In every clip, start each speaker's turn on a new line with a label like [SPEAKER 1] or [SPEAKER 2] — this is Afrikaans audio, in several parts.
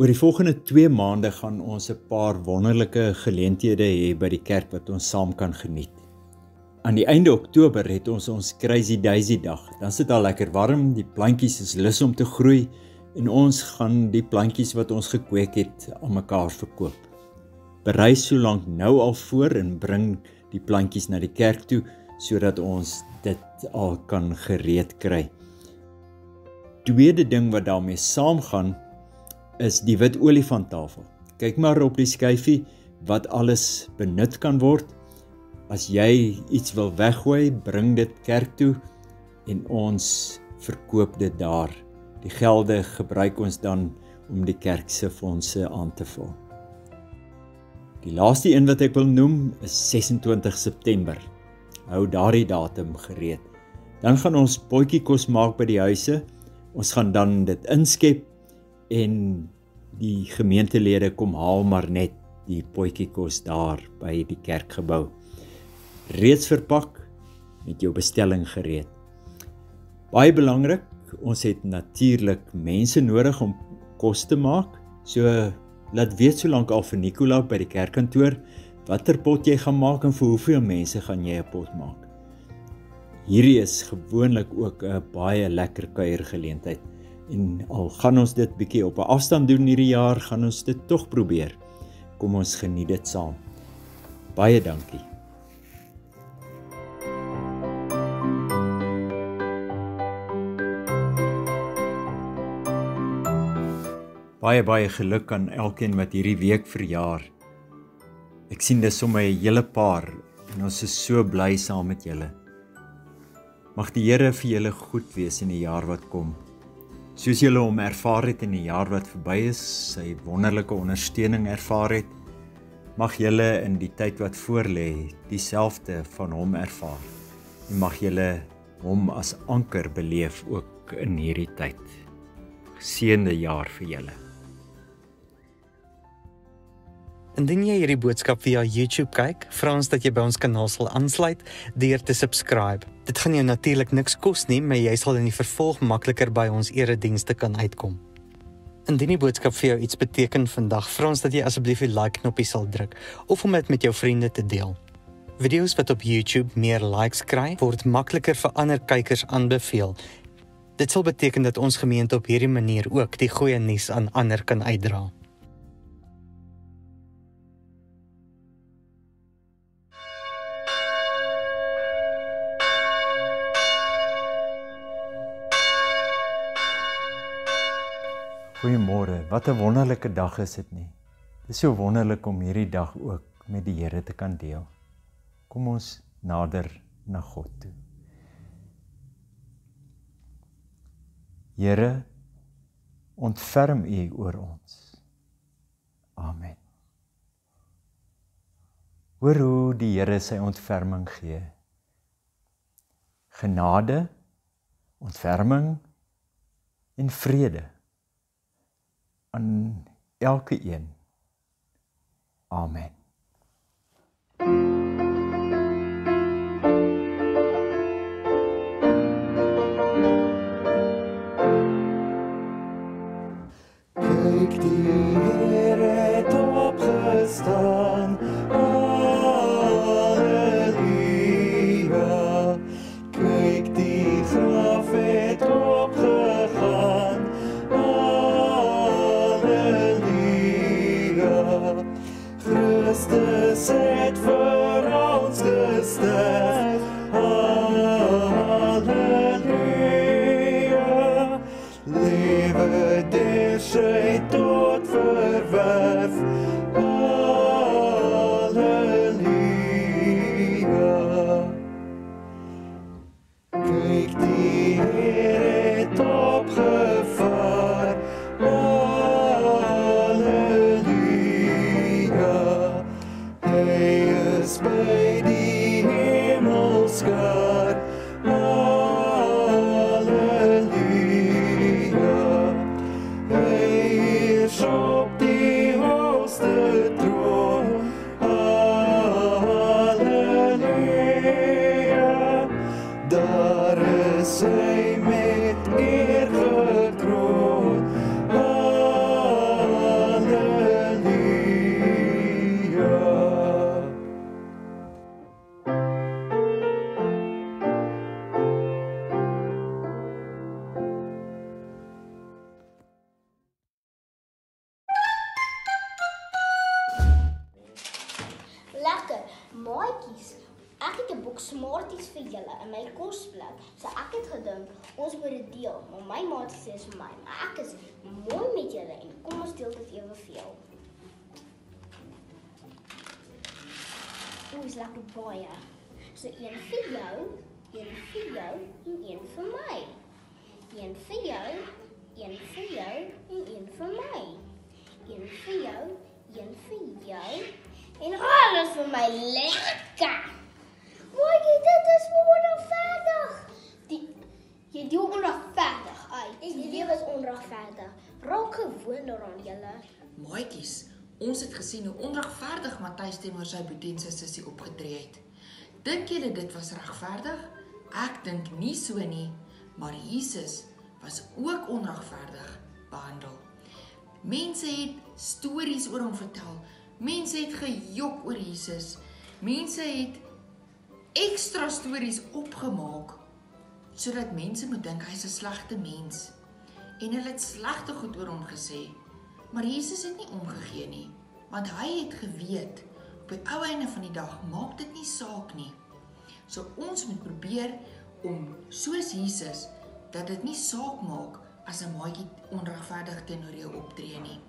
[SPEAKER 1] Oor die volgende 2 maande gaan ons 'n paar wonderlike geleenthede hê by die kerk wat ons saam kan geniet. Aan die einde Oktober het ons ons Crazy Daisy dag. Dan sit daar lekker warm, die plantjies is lus om te groei en ons gaan die plantjies wat ons gekweek het aan mekaar verkoop. Berei so lank nou al voor en bring die plantjies na die kerk toe sodat ons dit al kan gereed kry. Tweede ding wat daarmee saamgaan is die wit olifanttafel. Kyk maar op die skyfie wat alles benut kan word. As jy iets wil weggooi, bring dit kerk toe en ons verkoop dit daar. Die gelde gebruik ons dan om die kerk se fondse aan te vul. Die laaste een wat ek wil noem is 26 September. Hou daardie datum gereed. Dan gaan ons potjie kos maak by die huise. Ons gaan dan dit inskep en die gemeentelede kom haal maar net die potjiekos daar by die kerkgebou. Reeds verpak met jou bestelling gereed. Baie belangrik, ons het natuurlik mense nodig om kos te maak. So laat weet so lank al vir Nicola by die kerkkantoor watter pot jy gaan maak en vir hoeveel mense gaan jy 'n pot maak. Hierdie is gewoonlik ook 'n baie lekker kuiergeleentheid. En al gaan ons dit bietjie op 'n afstand doen hierdie jaar, gaan ons dit tog probeer. Kom ons geniet dit saam. Baie dankie. Baie baie geluk aan elkeen wat hierdie week verjaar. Ek sien dis sommer 'n hele paar en ons is so bly saam met julle. Mag die Here vir julle goed wees in die jaar wat kom. Soos julle hom ervaar het in die jaar wat verby is, sy wonderlike ondersteuning ervaar het, mag julle in die tyd wat voorlê dieselfde van hom ervaar. En mag julle hom as anker beleef ook in hierdie tyd. Geseënde jaar vir julle.
[SPEAKER 2] Indien jy hierdie boodskap via YouTube kyk, vra ons dat jy by ons kanaal sal aansluit deur te subscribe. Dit gaan jou natuurlik niks kos nie, maar jy sal in die vervolg makliker by ons eredienste kan uitkom. Indien die boodskap vir jou iets beteken vandag, vra ons dat jy asseblief die like knoppie sal druk of om dit met jou vriende te deel. Video's wat op YouTube meer likes kry, word makliker vir ander kykers aanbeveel. Dit sal beteken dat ons gemeente op hierdie manier ook die goeie nuus aan ander kan uitdra.
[SPEAKER 1] Goeiemôre. Wat 'n wonderlike dag is dit nie? Dit is so wonderlik om hierdie dag ook met die Here te kan deel. Kom ons nader na God toe. Here, ontferm U oor ons. Amen. Hoor hoe die Here sy ontferming gee. Genade, ontferming en vrede aan elke een. Amen.
[SPEAKER 3] Kyk die Here het opgestaan.
[SPEAKER 4] lekker. Maatjies, ek het 'n boks smarties vir julle in my kosplek. So ek het gedink ons moet dit deel, maar my maatjies is vir my. Maar ek is mooi met julle en kom ons deel dit eweveel. Oos lekker baie. So een vir jou, een vir jou en een vir my. Een vir jou, een vir jou en een vir my. Een vir jou, een vir jou en alles vir my lekker. Mooi, dit is onregverdig. Die jy deel onregverdig uit. Die lewe is onregverdig. Raak gewoond daaraan, julle.
[SPEAKER 5] Maatjies, ons het gesien hoe onregverdig Matthys teenoor sy boetie en sy sussie opgetree het. Dink julle dit was regverdig? Ek dink nie so nie, maar Jesus was ook onregverdig behandel. Mense het stories oor hom vertel. Mense het gejok oor Jesus. Mense het ekstra stories opgemaak sodat mense moet dink hy's 'n slegte mens. En hulle het slegte goed oor hom gesê. Maar Jesus het nie omgegee nie, want hy het geweet op die ou einde van die dag maak dit nie saak nie. So ons moet probeer om soos Jesus dat dit nie saak maak as 'n maatjie onregverdig teenoor jou optree nie.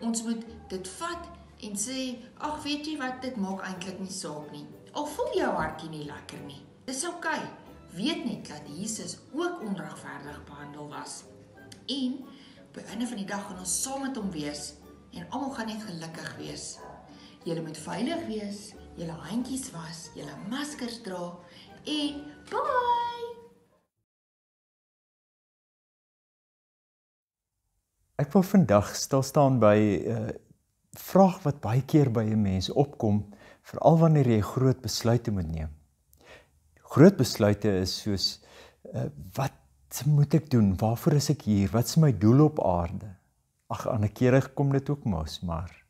[SPEAKER 5] Ons moet dit vat en sê, "Ag, weet jy wat, dit maak eintlik nie saak nie. Al voel jou hartjie nie lekker nie. Dis oukei. Okay. Weet net dat Jesus ook onregverdig behandel was. En op die einde van die dag gaan ons saam met hom wees en almal gaan net gelukkig wees. Julle moet veilig wees, julle handjies was, julle maskers dra en bye.
[SPEAKER 1] Ek wil vandag stil staan by uh, vraag wat baie keer by 'n mens opkom, veral wanneer jy groot besluite moet neem. Groot besluite is soos uh, wat moet ek doen? Waarvoor is ek hier? Wat is my doel op aarde? Ag, ander kere kom dit ook mos, maar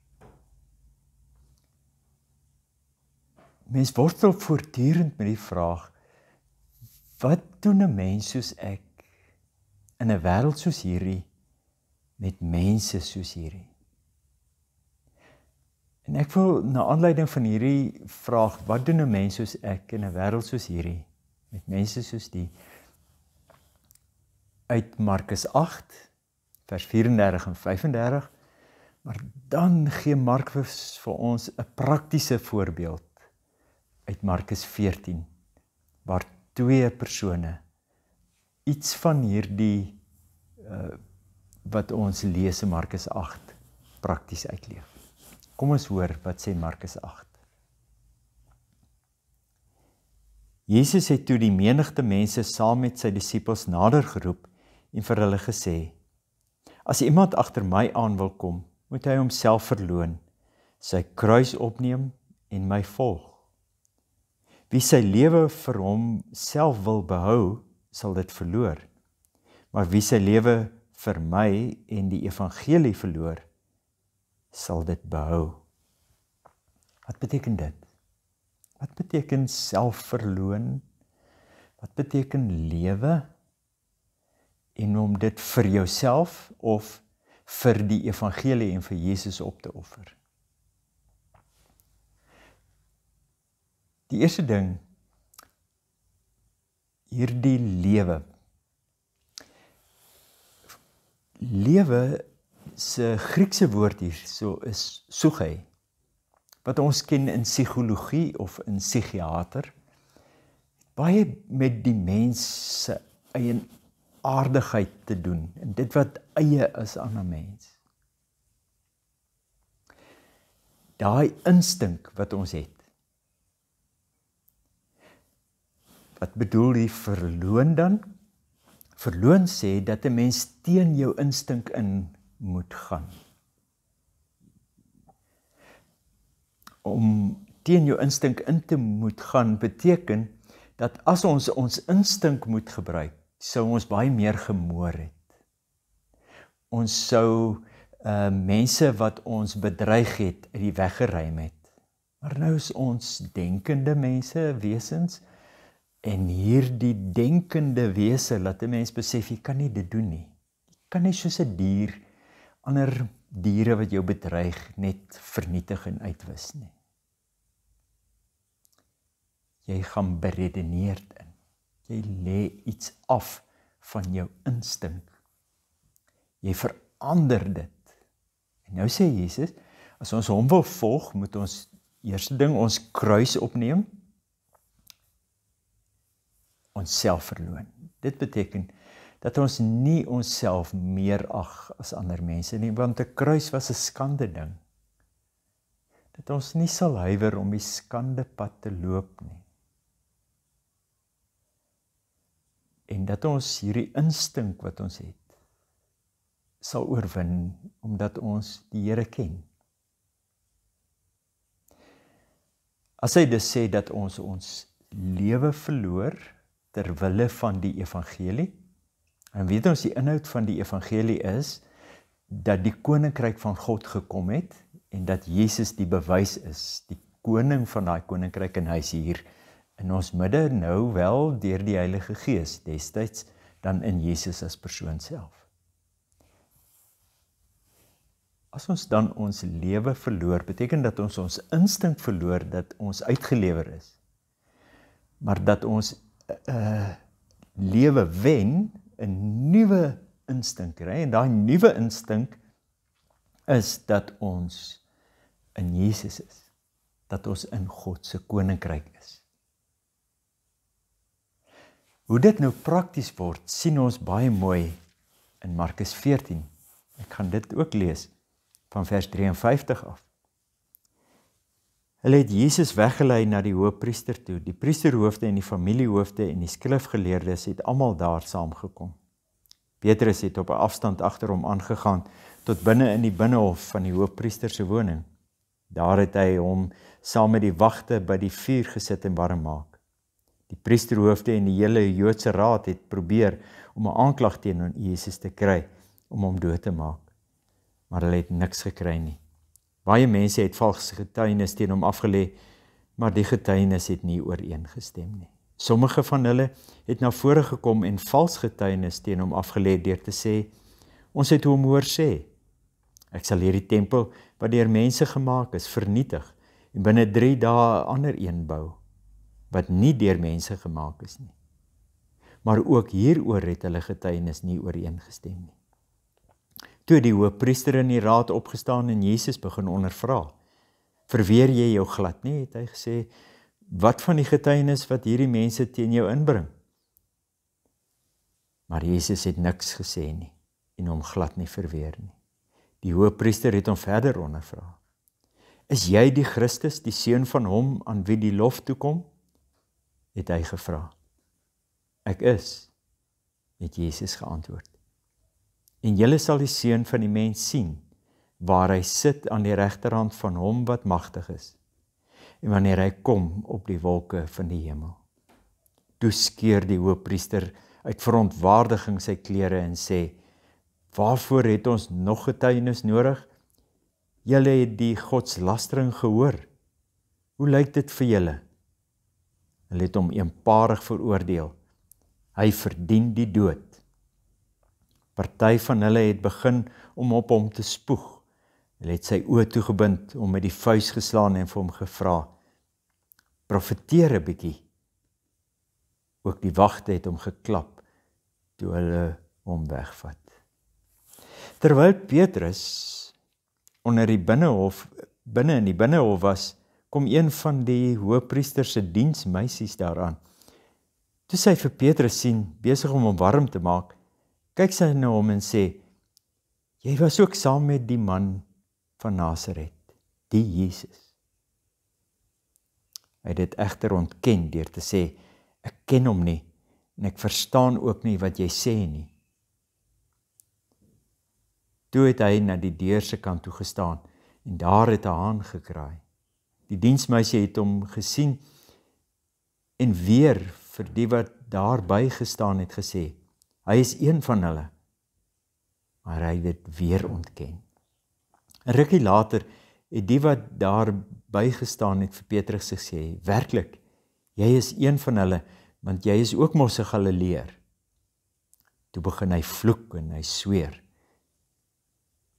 [SPEAKER 1] mens worstel voortdurend met die vraag wat doen 'n mens soos ek in 'n wêreld soos hierdie met mense soos hierdie? En ek wil na aanleiding van hierdie vraag, wat doen 'n mens soos ek in 'n wêreld soos hierdie met mense soos die uit Markus 8 vers 34 en 35 maar dan gee Markus vir ons 'n praktiese voorbeeld uit Markus 14 waar twee persone iets van hierdie uh, wat ons lees in Markus 8 prakties uitleef. Kom ons hoor wat sê Markus 8. Jesus het toe die menigte mense saam met sy disippels nader geroep en vir hulle gesê: As iemand agter my aan wil kom, moet hy homself verloën, sy kruis opneem en my volg. Wie sy lewe vir homself wil behou, sal dit verloor. Maar wie sy lewe vir my en die evangelie verloor, sal dit behou. Wat beteken dit? Wat beteken selfverloon? Wat beteken lewe? En om dit vir jouself of vir die evangelie en vir Jesus op te offer. Die eerste ding hierdie lewe lewe se Griekse woord hier so is sugai wat ons ken in psigologie of in psigiater baie met die mens se eie aardigheid te doen en dit wat eie is aan 'n mens. Daai instink wat ons het. Wat bedoel jy verloon dan? Verloon sê dat 'n mens teen jou instink in moet gaan. Om teen jou instink in te moet gaan beteken dat as ons ons instink moet gebruik, sou ons baie meer gemoor het. Ons sou uh mense wat ons bedreig het uit die weg geruim het. Maar nou is ons denkende mense, wesens en hierdie denkende wese laat 'n mens besef jy kan nie dit doen nie. Jy kan nie soos 'n dier ander diere wat jou bedreig net vernietig en uitwis nie. Jy gaan beredeneerd in. Jy lê iets af van jou instink. Jy verander dit. En nou sê Jesus, as ons hom wil volg, moet ons eerste ding ons kruis opneem. Ons self verloon. Dit beteken dat ons nie onsself meer ag as ander mense nie, want 'n kruis was 'n skande ding. Dat ons nie sal huiwer om die skande pad te loop nie. En dat ons hierdie instink wat ons het sal oorwin omdat ons die Here ken. As hy dus sê dat ons ons lewe verloor ter wille van die evangelie, en weet ons die inhoud van die evangelie is dat die koninkryk van God gekom het en dat Jesus die bewys is, die koning van daai koninkryk en hy's hier in ons midde nou wel deur die Heilige Gees destyds dan in Jesus as persoon self. As ons dan ons lewe verloor, beteken dat ons ons instink verloor dat ons uitgelewer is. Maar dat ons 'n uh, uh, lewe wen, 'n nuwe instink kry en daai nuwe instink is dat ons in Jesus is. Dat ons in God se koninkryk is. Hoe dit nou prakties word, sien ons baie mooi in Markus 14. Ek gaan dit ook lees van vers 53 af. Hulle het Jesus weggelei na die hoofpriester toe. Die priesterhoofde en die familiehoofde en die skrifgeleerdes het almal daar saamgekom. Petrus het op 'n afstand agter hom aangegaan tot binne in die binnehof van die hoofpriester se woning. Daar het hy hom saam met die wagte by die vuur gesit en warm maak. Die priesterhoofde en die hele Joodse raad het probeer om 'n aanklag teen Jesus te kry om hom dood te maak maar hulle het niks gekry nie. Baie mense het valse getuienis teen hom afgelê, maar die getuienis het nie ooreengestem nie. Sommige van hulle het na vore gekom en vals getuienis teen hom afgelê deur te sê: "Ons het hom hoor sê: Ek sal hierdie tempel wat deur mense gemaak is, vernietig en binne 3 dae 'n ander een bou wat nie deur mense gemaak is nie." Maar ook hieroor het hulle getuienis nie ooreengestem nie. Toe die hoofpriester in die raad opgestaan en Jesus begin ondervra. "Verweer jy jou glad nie?" het hy gesê. "Wat van die getuienis wat hierdie mense teen jou inbring?" Maar Jesus het niks gesê nie en hom glad nie verweer nie. Die hoofpriester het hom verder ondervra. "Is jy die Christus, die seun van hom aan wie die lof toe kom?" het hy gevra. "Ek is," het Jesus geantwoord en julle sal die seun van die mens sien waar hy sit aan die regterhand van hom wat magtig is en wanneer hy kom op die wolke van die hemel. Toe skeer die hoofpriester uit verontwaardiging sy klere en sê waarvoor het ons nog getuienis nodig? Julle het die godslastering gehoor. Hoe lyk dit vir julle? Hulle het hom eenparig veroordeel. Hy verdien die dood Party van hulle het begin om op hom te spoeg. Hulle het sy oë toegebind, hom met die vuis geslaan en vir hom gevra: "Profeteer 'n bietjie." Ook die wagte het hom geklap toe hulle hom wegvat. Terwyl Petrus onder die binnehof binne in die binnehof was, kom een van die hoofpriester se diensmeisies daaraan. Toe sy vir Petrus sien besig om hom warm te maak, kyk sy na hom en sê jy was ook saam met die man van Nasaret die Jesus. Hy het dit egter ontken deur te sê ek ken hom nie en ek verstaan ook nie wat jy sê nie. Toe het hy na die deur se kant toe gestaan en daar het 'n haan gekraai. Die diensmeisie het hom gesien en weer vir die wat daar by gestaan het gesê Hy is een van hulle. Maar hy het dit weer ontken. 'n Rukkie later het die wat daar bygestaan het vir Petrus gesê: "Werklik, jy is een van hulle, want jy is ook mos 'n Galileër." Toe begin hy vloek en hy sweer: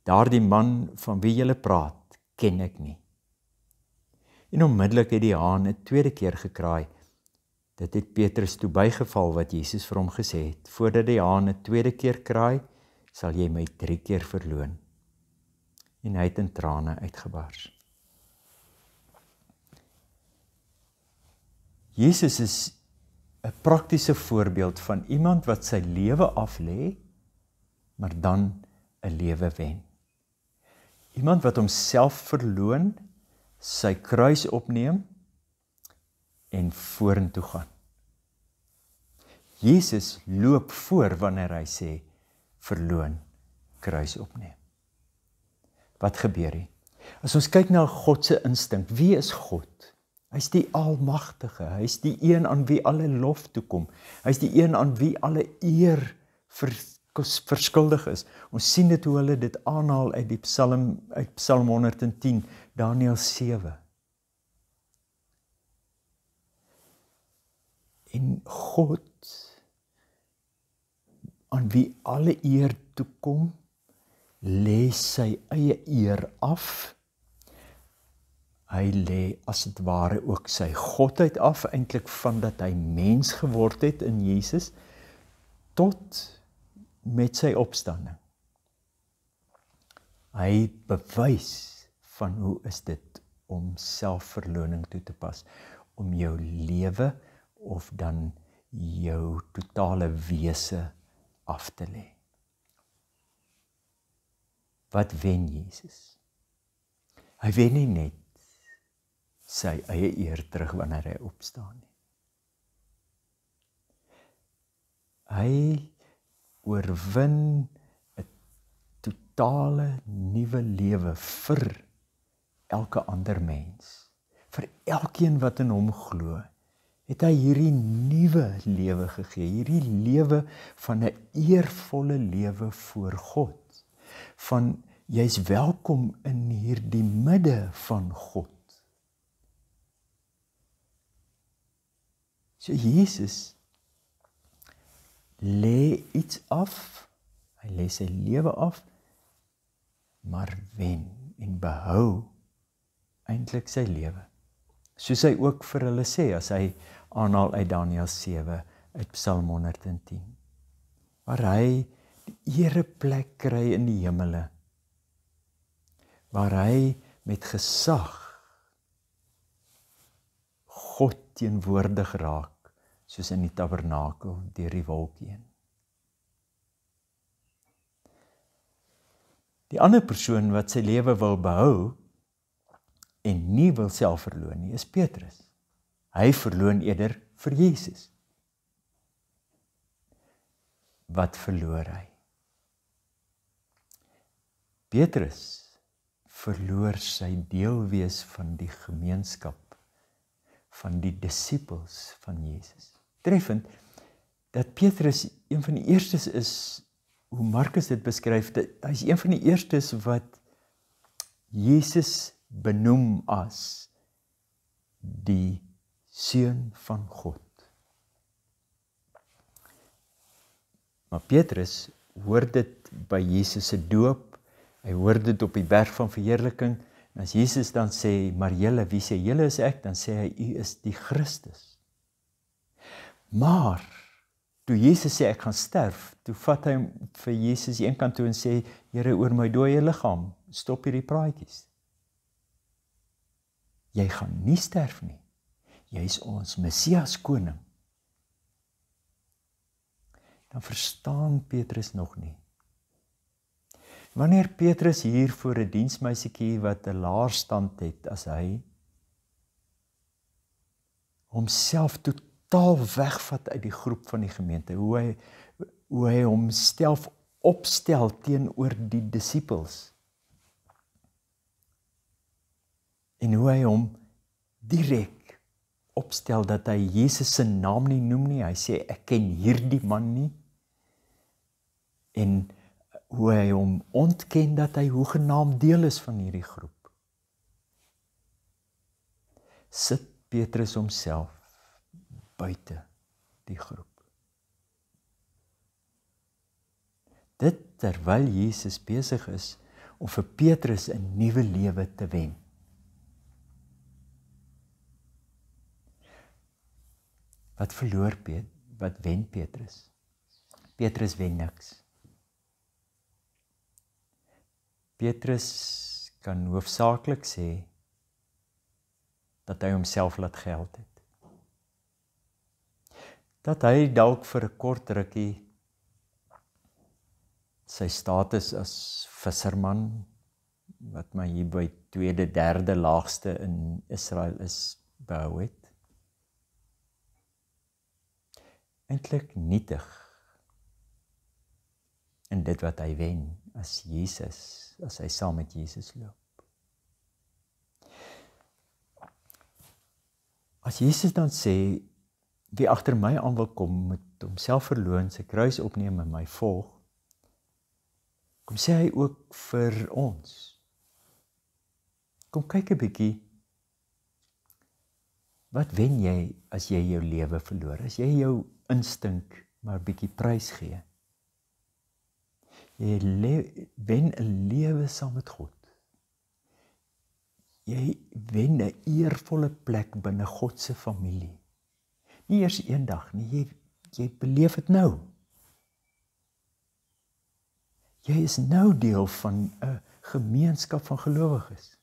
[SPEAKER 1] "Daardie man van wie jy praat, ken ek nie." En onmiddellik het die haan 'n tweede keer gekraai Dit het Petrus toe bygeval wat Jesus vir hom gesê het: "Voordat die haan 'n tweede keer kraai, sal jy my 3 keer verloon." En hy het in trane uitgebars. Jesus is 'n praktiese voorbeeld van iemand wat sy lewe aflê, maar dan 'n lewe wen. Iemand wat homself verloon, sy kruis opneem en vorentoe gaan. Jesus loop voor wanneer hy sê verloon, kruis opneem. Wat gebeur hier? As ons kyk na God se instink, wie is God? Hy's die almagtige, hy's die een aan wie alle lof toe kom. Hy's die een aan wie alle eer vir verskuldig is. Ons sien dit hoe hulle dit aanhaal uit die Psalm uit Psalm 110, Daniël 7. En God aan wie alle eer toe kom, lê sy eie eer af. Hy lê as dit ware ook sy godheid af eintlik van dat hy mens geword het in Jesus tot met sy opstanding. Hy bewys van hoe is dit om selfverloning toe te pas om jou lewe of dan jou totale wese af te lê. Wat wen Jesus? Hy wen nie net sy eie eer terug wanneer hy opstaan nie. Hy oorwin 'n totale nuwe lewe vir elke ander mens. Vir elkeen wat in hom glo, het hy hierdie nuwe lewe gegee, hierdie lewe van 'n eervolle lewe voor God. Van jy's welkom in hierdie midde van God. So Jesus lê iets af. Hy lê sy lewe af maar wen en behou eintlik sy lewe. Soos hy ook vir hulle sê as hy aanhaal uit Daniël 7 uit Psalm 110. Waar hy die ereplek kry in die hemele. Waar hy met gesag God teenwoordig raak soos in die tabernakel deur die wolkie heen. Die ander persoon wat sy lewe wil behou en nie wil self verloon nie, is Petrus. Hy verloon eerder vir Jesus. Wat verloor hy? Petrus verloor sy deel wees van die gemeenskap van die disippels van Jesus treffend dat Petrus een van die eerstes is hoe Markus dit beskryf hy's een van die eerstes wat Jesus benoem as die seun van God. Maar Petrus hoor dit by Jesus se doop. Hy hoor dit op die berg van verheerliking. En as Jesus dan sê, "Maar julle, wie sê julle is ek?" dan sê hy, "U is die Christus." Maar toe Jesus sê ek gaan sterf, toe vat hy vir Jesus eenkant toe en sê Here oor my dooie liggaam, stop hierdie praatjies. Jy gaan nie sterf nie. Jy's ons Messias koning. Dan verstaan Petrus nog nie. Wanneer Petrus hier voor 'n diensmeisietjie wat 'n laer stand het as hy homself tot totaal wegvat uit die groep van die gemeente. Hoe hy hoe hy homself opstel teenoor die disippels. En hoe hy hom direk opstel dat hy Jesus se naam nie noem nie. Hy sê ek ken hierdie man nie. En hoe hy hom ontken dat hy hoegenaamd deel is van hierdie groep. Sit Petrus homself buite die groep. Dit terwyl Jesus besig is om vir Petrus 'n nuwe lewe te wen. Wat verloor Pet? Wat wen Petrus? Petrus wen niks. Petrus kan hoofsaaklik sê dat hy homself laat geld het. Dat hy dalk vir 'n kort rukkie sy status as visserman wat my hier by tweede, derde laagste in Israel is behou het. Eintlik nietig. En dit wat hy wen as Jesus, as hy saam met Jesus loop. As Jesus dan sê wie agter my aan wil kom met homself verloon, sy kruis opneem en my volg, kom sê hy ook vir ons. Kom kyk 'n bietjie wat wen jy as jy jou lewe verloor? As jy jou instink maar bietjie prys gee. Jy wen 'n lewe saam met God jy wen 'n eervolle plek binne God se familie. Nie eers eendag nie, jy jy beleef dit nou. Jy is nou deel van 'n gemeenskap van gelowiges.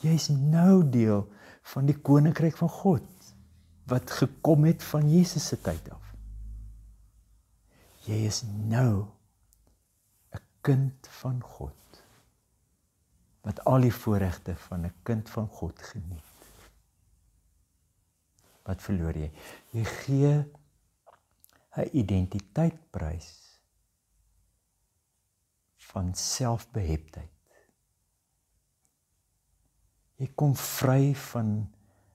[SPEAKER 1] Jy is nou deel van die koninkryk van God wat gekom het van Jesus se tyd af. Jy is nou 'n kind van God wat al die voorregte van 'n kind van God geniet. Wat verloor jy? Jy gee 'n identiteitprys van selfbeheptheid. Jy kom vry van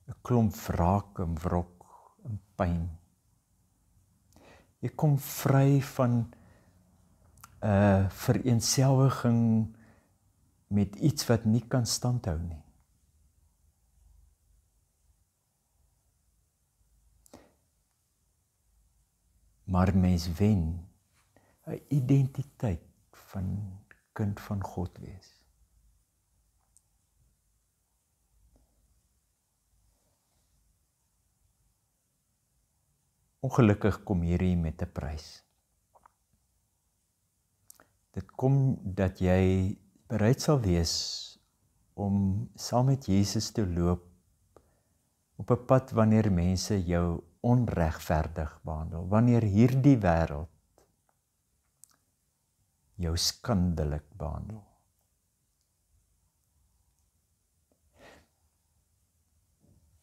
[SPEAKER 1] 'n klomp wraak en wrok en pyn. Jy kom vry van 'n uh, vereenselwiging met iets wat nie kan standhou nie. Maar mens wen 'n identiteit van kind van God wees. Ongelukkig kom hierdie met 'n prys. Dit kom dat jy bereid sal wees om saam met Jesus te loop op 'n pad wanneer mense jou onregverdig behandel, wanneer hierdie wêreld jou skandelik behandel.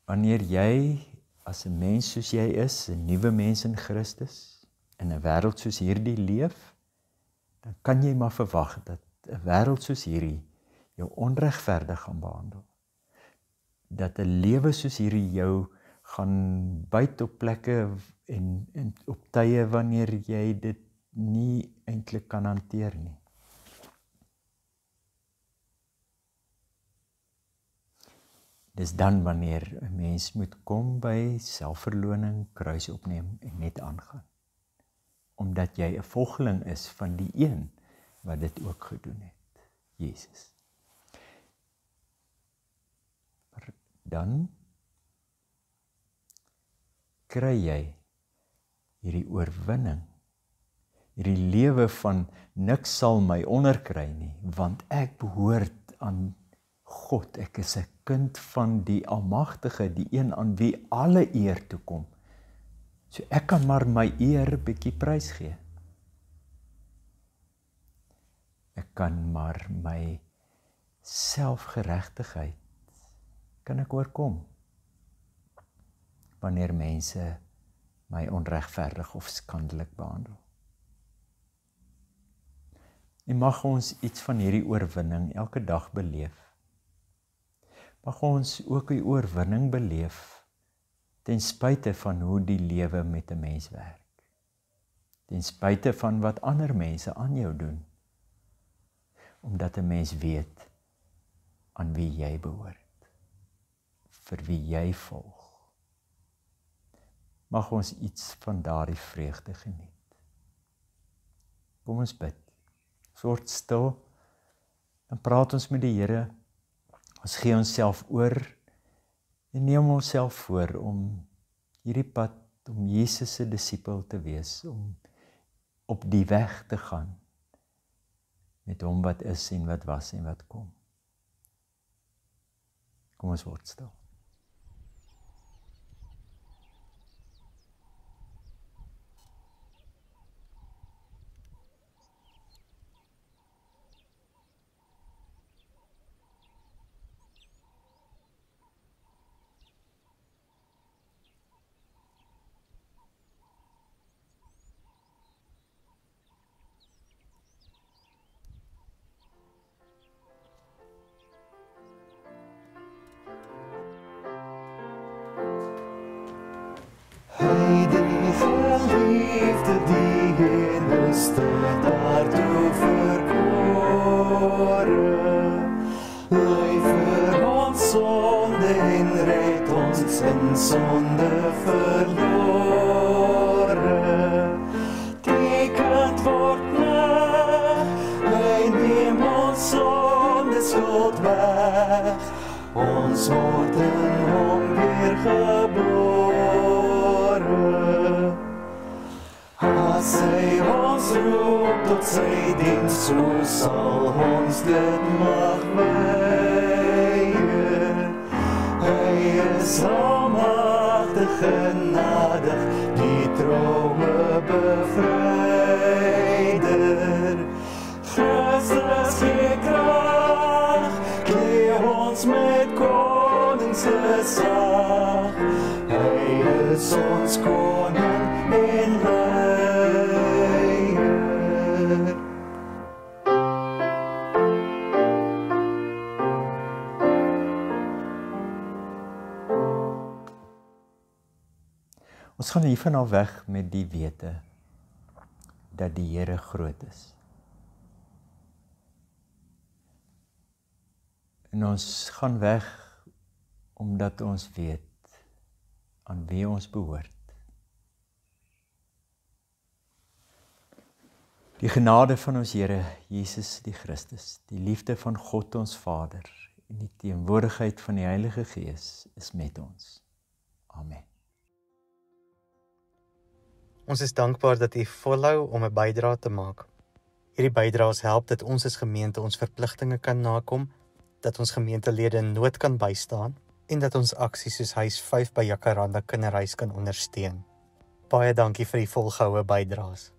[SPEAKER 1] Wanneer jy as 'n mens soos jy is, 'n nuwe mens in Christus in 'n wêreld soos hierdie leef, dan kan jy maar verwag dat 'n wêreld soos hierdie jou onregverdig gaan behandel. Dat 'n lewe soos hierdie jou gaan byt op plekke en en op tye wanneer jy dit nie eintlik kan hanteer nie. Dis dan wanneer 'n mens moet kom by selfverloning, kruis opneem en net aangaan. Omdat jy 'n volgeling is van die een wat dit ook gedoen het. Jesus. Maar dan kry jy hierdie oorwinning. Hierdie lewe van niks sal my onderkry nie, want ek behoort aan God. Ek is 'n kind van die Almagtige, die een aan wie alle eer toe kom. So ek kan maar my eer bietjie prys gee. Ek kan maar my selfgeregtigheid kan ek oorkom wanneer mense my onregverdig of skandelik behandel. En mag ons iets van hierdie oorwinning elke dag beleef. Mag ons ook die oorwinning beleef ten spyte van hoe die lewe met 'n mens werk. Ten spyte van wat ander mense aan jou doen. Omdat 'n mens weet aan wie jy behoort vir wie jy volg. Mag ons iets van daardie vreugde geniet. Kom ons bid. Word stil. Dan praat ons met die Here ons gee onsself oor en neem onsself voor om hierdie pad om Jesus se disipel te wees, om op die weg te gaan met hom wat is en wat was en wat kom. Kom ons word stil.
[SPEAKER 6] In sonde verlore. Die kind word na, hy neem ons sonde skuld weg. Ons word in hom weer gebore. As hy ons roep tot sy diens, so sal ons dit mag weier. Hy is almachtig genadig, die troue bevrijder. Christus gee kracht, kleer ons met konings gesag. Hy is ons koning
[SPEAKER 1] gaan hiervan af weg met die wete dat die Here groot is. En ons gaan weg omdat ons weet aan wie ons behoort. Die genade van ons Here Jesus die Christus, die liefde van God ons Vader en die teenwoordigheid van die Heilige Gees is met ons. Amen.
[SPEAKER 2] Ons is dankbaar dat u volhou om 'n bydrae te maak. Hierdie bydraes help dat ons as gemeente ons verpligtinge kan nakom, dat ons gemeentelede in nood kan bystaan en dat ons aksies soos Huis 5 by Jacaranda Kinderhuis kan ondersteun. Baie dankie vir die volgehoue bydraes.